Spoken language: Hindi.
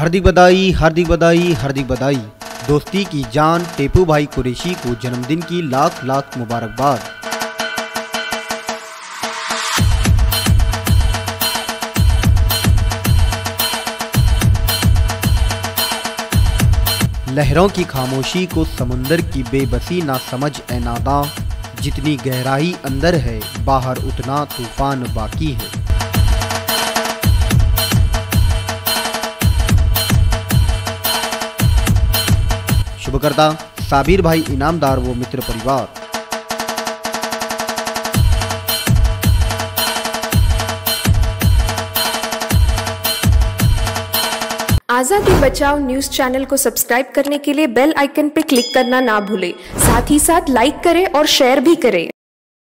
हार्दिक बधाई हार्दिक बधाई हार्दिक बधाई। दोस्ती की जान, टेपू भाई कुरेशी को जन्मदिन की लाख लाख मुबारकबाद। लहरों की खामोशी को समुंदर की बेबसी ना समझ ए नादा जितनी गहराई अंदर है, बाहर उतना तूफ़ान बाकी है। साबिर भाई इनामदार, वो मित्र परिवार। आज़ादी बचाओ न्यूज़ चैनल को सब्सक्राइब करने के लिए बेल आइकन पर क्लिक करना ना भूले। साथ ही साथ लाइक करें और शेयर भी करें।